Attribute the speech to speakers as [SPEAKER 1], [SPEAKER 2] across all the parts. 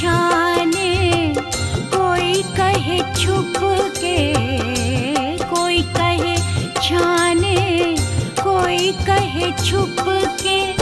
[SPEAKER 1] जाने कोई कहे छुप के कोई कहे जाने कोई कहे छुप के।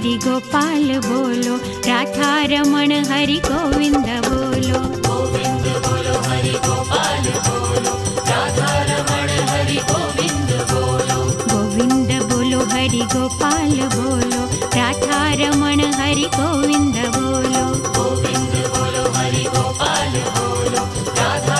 [SPEAKER 1] हरि गोपाल बोलो राधा रमण हरि गोविंद बोलो।
[SPEAKER 2] गोविंद बोलो हरि गोपाल बोलो रमण रमण हरि गोविंद बोलो।
[SPEAKER 1] गोविंद बोलो हरि गोपाल बोलो राधा